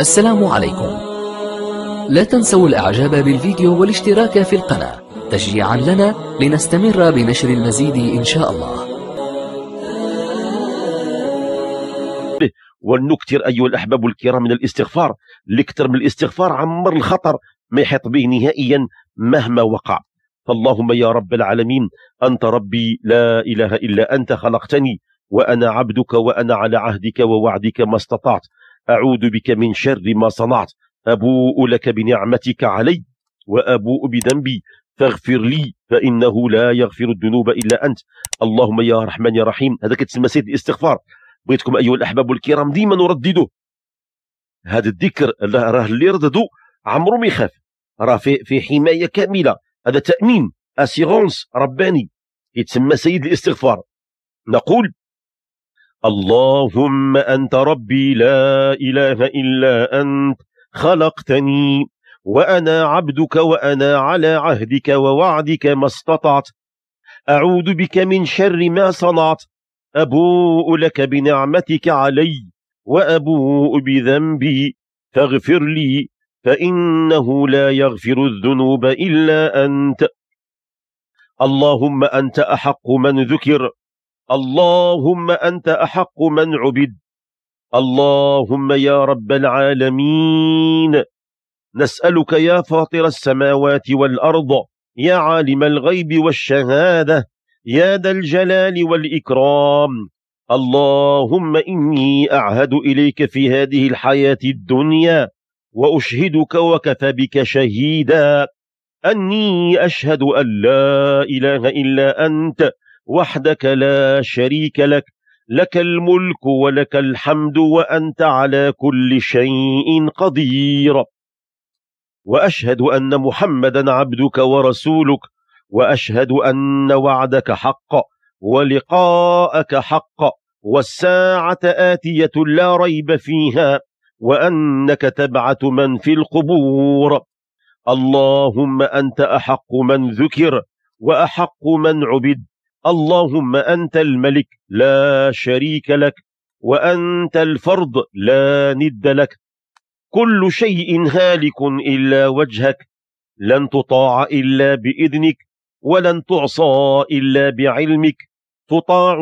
السلام عليكم. لا تنسوا الإعجاب بالفيديو والاشتراك في القناة تشجيعا لنا لنستمر بنشر المزيد إن شاء الله. ولنكثر أيها الأحباب الكرام من الاستغفار. لكثر من الاستغفار عمر الخطر ما يحيط به نهائيا مهما وقع. فاللهم يا رب العالمين أنت ربي لا إله إلا أنت خلقتني وأنا عبدك وأنا على عهدك ووعدك ما استطعت. أعوذ بك من شر ما صنعت. أبوء لك بنعمتك علي وأبوء بذنبي. فاغفر لي فإنه لا يغفر الذنوب إلا أنت. اللهم يا رحمن يا رحيم. هذا كتسمى سيد الاستغفار. بغيتكم أيها الأحباب الكرام ديما نردده هذا الذكر راه اللي رددو عمرو ما يخاف راه في في حماية كاملة. هذا تأمين أسيغونس رباني. يتسمى سيد الاستغفار. نقول اللهم أنت ربي لا إله إلا أنت خلقتني وأنا عبدك وأنا على عهدك ووعدك ما استطعت. أعوذ بك من شر ما صنعت. أبوء لك بنعمتك علي وأبوء بذنبي. فاغفر لي فإنه لا يغفر الذنوب إلا أنت. اللهم أنت أحق من ذكر. اللهم أنت أحق من عبد. اللهم يا رب العالمين. نسألك يا فاطر السماوات والأرض يا عالم الغيب والشهادة يا ذا الجلال والإكرام. اللهم إني أعهد إليك في هذه الحياة الدنيا وأشهدك وكفى بك شهيدا. أني أشهد أن لا إله إلا أنت وحدك لا شريك لك لك الملك ولك الحمد وأنت على كل شيء قدير. وأشهد أن محمدا عبدك ورسولك وأشهد أن وعدك حق ولقاءك حق والساعة آتية لا ريب فيها وأنك تبعث من في القبور. اللهم أنت أحق من ذكر وأحق من عبد اللهم أنت الملك لا شريك لك وأنت الفرد لا ند لك. كل شيء هالك إلا وجهك لن تطاع إلا بإذنك ولن تعصى إلا بعلمك. تطاع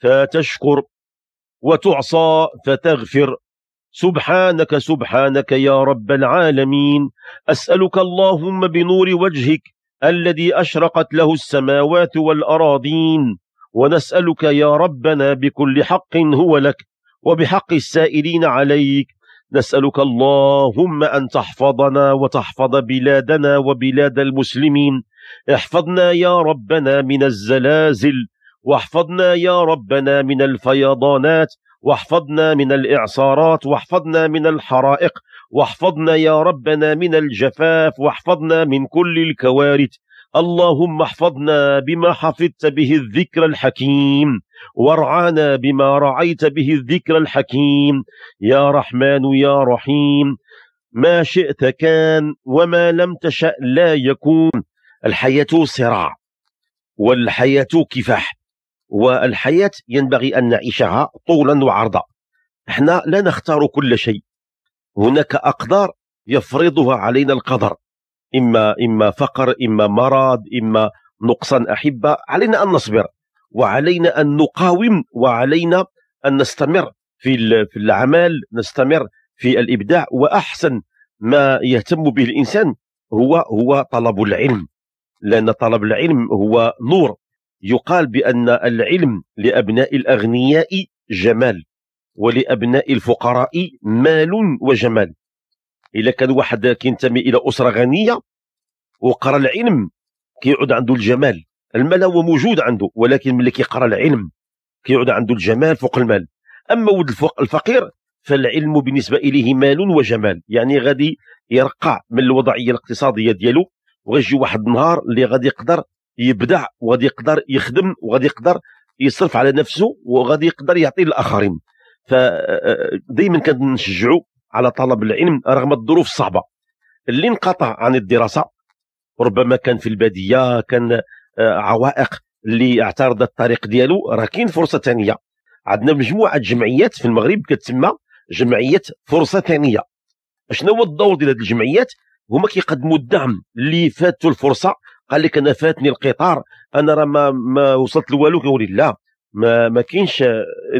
فتشكر وتعصى فتغفر. سبحانك سبحانك يا رب العالمين. أسألك اللهم بنور وجهك الذي أشرقت له السماوات والأراضين ونسألك يا ربنا بكل حق هو لك وبحق السائلين عليك. نسألك اللهم أن تحفظنا وتحفظ بلادنا وبلاد المسلمين. احفظنا يا ربنا من الزلازل واحفظنا يا ربنا من الفيضانات واحفظنا من الإعصارات واحفظنا من الحرائق. واحفظنا يا ربنا من الجفاف واحفظنا من كل الكوارث. اللهم احفظنا بما حفظت به الذكر الحكيم. وارعانا بما رعيت به الذكر الحكيم. يا رحمن يا رحيم. ما شئت كان وما لم تشأ لا يكون. الحياة صراع والحياة كفاح. والحياة ينبغي أن نعيشها طولا وعرضا. إحنا لا نختار كل شيء. هناك أقدار يفرضها علينا القدر إما إما فقر إما مرض إما نقصان أحبة علينا أن نصبر وعلينا أن نقاوم وعلينا أن نستمر في في العمل نستمر في الإبداع وأحسن ما يهتم به الإنسان هو هو طلب العلم لأن طلب العلم هو نور يقال بأن العلم لأبناء الأغنياء جمال. ولأبناء الفقراء مال وجمال. إذا كان واحد كينتمي إلى أسرة غنية وقرأ العلم كيعود عنده الجمال. المال هو موجود عنده ولكن ملي كيقرأ العلم كيعود عنده الجمال فوق المال. أما ولد الفقير فالعلم بالنسبة إليه مال وجمال. يعني غادي يرقع من الوضعية الاقتصادية ديالو وغيجي واحد النهار اللي غادي يقدر يبدع وغادي يقدر يخدم وغادي يقدر يصرف على نفسه وغادي يقدر يعطي للآخرين. فدائما كنشجعوا على طلب العلم رغم الظروف الصعبة. اللي انقطع عن الدراسة ربما كان في البادية كان عوائق اللي اعترض الطريق ديالو راه كاين فرصة ثانية. عندنا مجموعة جمعيات في المغرب كتسمى جمعية فرصة ثانية. شنو هو الدور ديال هذه الجمعيات؟ هما كيقدموا الدعم اللي فاتوا الفرصة قال لك أنا فاتني القطار أنا راه ما, ما وصلت لوالو. كيقول لا ما ما كاينش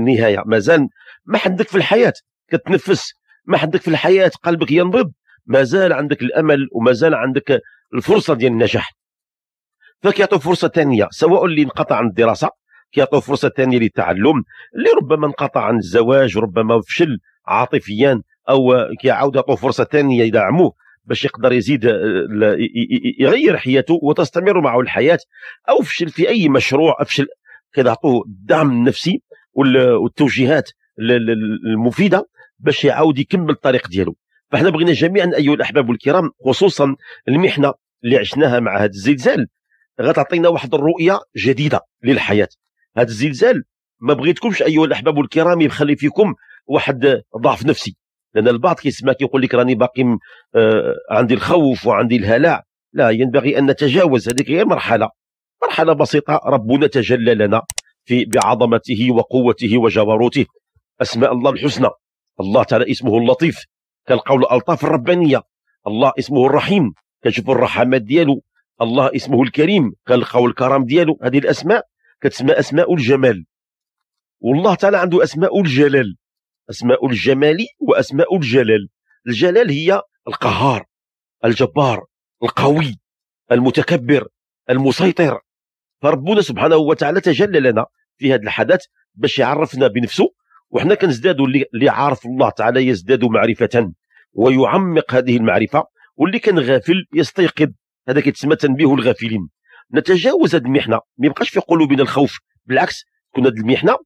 نهاية. مازال ما حدك في الحياة. كتنفس. ما حدك في الحياة. قلبك ينبض مازال عندك الأمل ومازال عندك الفرصة ديال النجاح. فكيعطوا فرصة ثانية سواء اللي انقطع عن الدراسة كيعطوا فرصة ثانية للتعلم اللي ربما انقطع عن الزواج ربما فشل عاطفيا أو كيعاود يعطوا فرصة ثانية يدعموه باش يقدر يزيد آه، يغير حياته وتستمر معه الحياة. أو فشل في أي مشروع افشل كيعطوه الدعم النفسي والتوجيهات. المفيدة باش يعاود يكمل الطريق ديالو. فاحنا بغينا جميعا أيها الأحباب الكرام خصوصا المحنة اللي عشناها مع هذا الزلزال غتعطينا واحد الرؤية جديدة للحياة. هذا الزلزال ما بغيتكمش أيها الأحباب الكرام يخلي فيكم واحد ضعف نفسي. لأن البعض كيسمع كيقول لك راني باقي آه عندي الخوف وعندي الهلع لا ينبغي أن نتجاوز هذيك غير مرحلة. مرحلة بسيطة ربنا تجلى لنا في بعظمته وقوته وجبروته. أسماء الله الحسنى. الله تعالى اسمه اللطيف. كالقول الالطاف الربانية. الله اسمه الرحيم. كنشوفوا الرحمات ديالو. الله اسمه الكريم. كالقول الكرم ديالو. هذه الأسماء. كتسمى أسماء الجمال. والله تعالى عنده أسماء الجلال. أسماء الجمال وأسماء الجلال. الجلال هي القهار الجبار القوي المتكبر المسيطر. فربنا سبحانه وتعالى تجلى لنا في هذا الحدث باش يعرفنا بنفسه وحنا كنزدادوا اللي عارف الله تعالى يزداد معرفة ويعمق هذه المعرفة واللي كان غافل يستيقظ. هذا كيتسمى تنبيه الغافلين. نتجاوز هذه المحنة. ما يبقاش في قلوبنا الخوف. بالعكس تكون هذه المحنة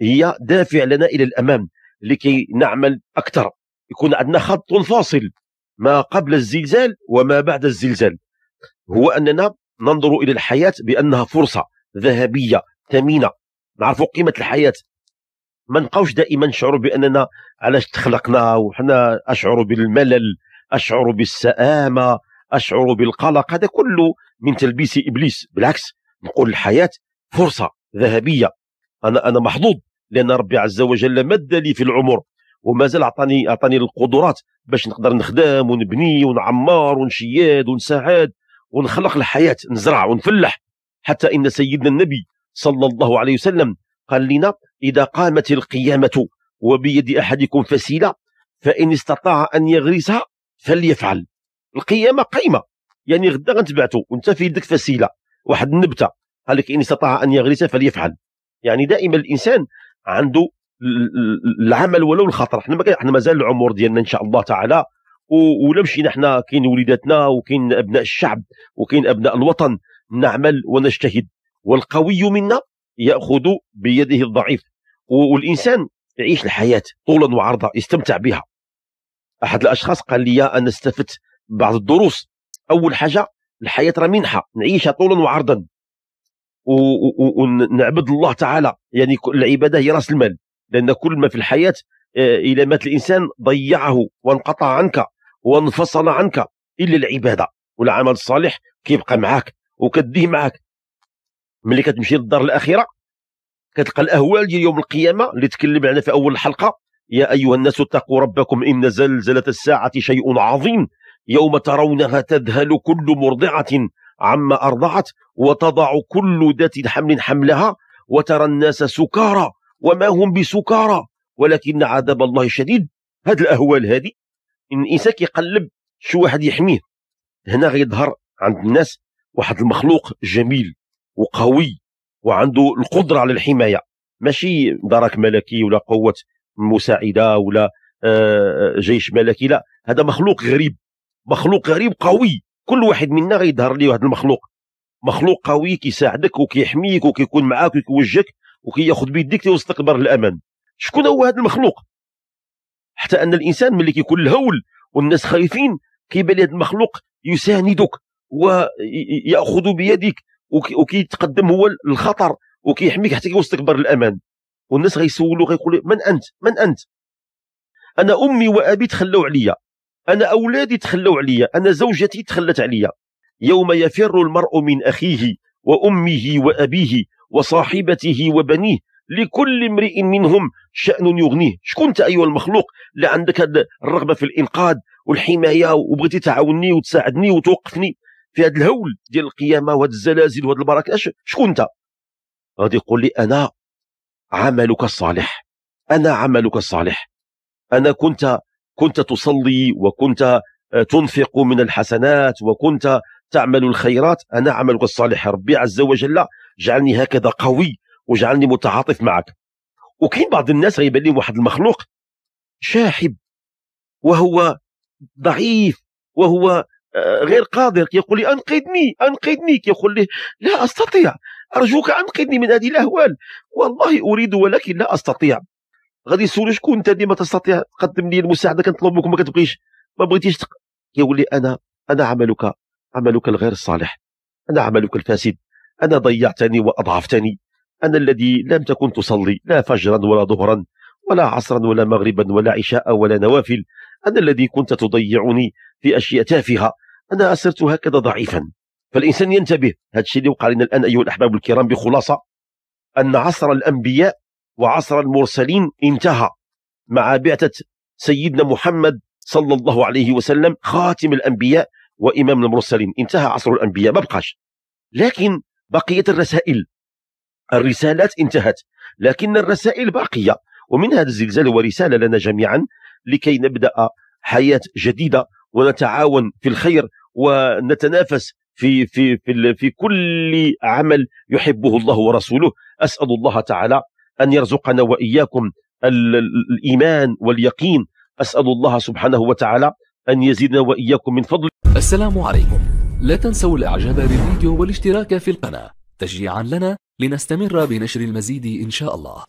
هي دافع لنا إلى الأمام لكي نعمل أكثر. يكون عندنا خط فاصل ما قبل الزلزال وما بعد الزلزال. هو أننا ننظر إلى الحياة بأنها فرصة ذهبية ثمينة. نعرف قيمة الحياة. ما نبقاوش دائما نشعر بأننا علاش تخلقنا وحنا أشعر بالملل أشعر بالسآمة أشعر بالقلق. هذا كله من تلبيس إبليس. بالعكس نقول الحياة فرصة ذهبية. أنا أنا محظوظ لأن ربي عز وجل مد لي في العمر وما زال أعطاني أعطاني القدرات باش نقدر نخدم ونبني ونعمر ونشياد ونساعد ونخلق الحياة نزرع ونفلح. حتى إن سيدنا النبي صلى الله عليه وسلم قال لنا إذا قامت القيامة وبيد أحدكم فسيلة فإن استطاع أن يغرسها فليفعل. القيامة قيمه يعني غدا غنتبعتو. وأنت في يدك فسيلة. واحد النبتة. قال لك إن استطاع أن يغرسها فليفعل. يعني دائما الإنسان عنده العمل ولو الخطر. إحنا ما إحنا مازال العمر ديالنا إن شاء الله تعالى. ولا مشينا إحنا. كاين وليداتنا وكاين أبناء الشعب وكاين أبناء الوطن. نعمل ونجتهد. والقوي منا يأخذ بيده الضعيف. والإنسان يعيش الحياة طولا وعرضا يستمتع بها. أحد الأشخاص قال لي أنا استفدت بعض الدروس. أول حاجة الحياة راه منحة نعيشها طولا وعرضا. ونعبد الله تعالى. يعني العبادة هي رأس المال. لأن كل ما في الحياة آه، إلى مات الإنسان ضيعه وانقطع عنك وانفصل عنك إلا العبادة والعمل الصالح كيبقى معاك وكديه معاك. ملي كتمشي للدار الاخره كتلقى الأهوال ديال يوم القيامة اللي تكلم عنها في أول الحلقة يا أيها الناس اتقوا ربكم إن زلزلة الساعة شيء عظيم يوم ترونها تذهل كل مرضعة عما أرضعت وتضع كل ذات حمل حملها وترى الناس سكارى وما هم بسكارى ولكن عذاب الله شديد. هذه الأهوال هذه إن الإنسان كيقلب شو واحد يحميه هنا غيظهر عند الناس واحد المخلوق جميل. وقوي وعنده القدرة على الحماية. ماشي درك ملكي ولا قوة مساعدة ولا آه، جيش ملكي لا هذا مخلوق غريب. مخلوق غريب قوي. كل واحد منا غيظهر ليه واحد المخلوق. مخلوق قوي كيساعدك وكيحميك وكيكون معاك وكيوجهك وكياخذ بيديك توصلك لبر الامان شكون هو هذا المخلوق؟ حتى أن الإنسان ملي كيكون الهول والناس خايفين كيبان هذا المخلوق يساندك ويأخذ بيدك وكيتقدم هو الخطر وكيحميك حتى كيوصلك بر الأمان. والناس غيسولوا غيقولوا من أنت؟ من أنت؟ أنا أمي وأبي تخلوا عليا. أنا أولادي تخلوا عليا. أنا زوجتي تخلت عليا. يوم يفر المرء من أخيه وأمه وأبيه وصاحبته وبنيه لكل امرئ منهم شأن يغنيه. شكون أنت أيها المخلوق اللي عندك الرغبة في الإنقاذ والحماية وبغيتي تعاوني وتساعدني وتوقفني؟ في هذا الهول ديال القيامة وهذه الزلازل وهذه البركات شكون أنت؟ غادي يقول لي أنا عملك الصالح. أنا عملك الصالح. أنا كنت كنت تصلي وكنت تنفق من الحسنات وكنت تعمل الخيرات. أنا عملك الصالح. ربي عز وجل جعلني هكذا قوي وجعلني متعاطف معك. وكاين بعض الناس غيبان لهم واحد المخلوق شاحب وهو ضعيف وهو آه، غير قادر يقول لي أنقذني أنقذني يقول لي لا أستطيع أرجوك أنقذني من هذه الأهوال والله أريد ولكن لا أستطيع. غادي يسولوا شكون أنت اللي ما تستطيع؟ تقدم لي المساعدة كنطلب منك ما كتبغيش ما بغيتيش تق... يقول لي أنا أنا عملك عملك الغير الصالح أنا عملك الفاسد أنا ضيعتني وأضعفتني أنا الذي لم تكن تصلي لا فجرا ولا ظهرا ولا عصرا ولا مغربا ولا عشاء ولا نوافل أنا الذي كنت تضيعني في أشياء تافهة أنا صرت هكذا ضعيفا. فالإنسان ينتبه هذا الشيء اللي وقع لنا الآن أيها الأحباب الكرام بخلاصة أن عصر الأنبياء وعصر المرسلين انتهى مع بعثة سيدنا محمد صلى الله عليه وسلم خاتم الأنبياء وإمام المرسلين. انتهى عصر الأنبياء ما بقاش. لكن بقية الرسائل الرسالات انتهت لكن الرسائل باقية. ومن هذا الزلزال هو رساله لنا جميعا لكي نبدأ حياة جديدة ونتعاون في الخير ونتنافس في في في في كل عمل يحبه الله ورسوله. أسأل الله تعالى أن يرزقنا وإياكم الإيمان واليقين. أسأل الله سبحانه وتعالى أن يزيدنا وإياكم من فضله. السلام عليكم. لا تنسوا الإعجاب بالفيديو والاشتراك في القناة. تشجيعا لنا لنستمر بنشر المزيد إن شاء الله.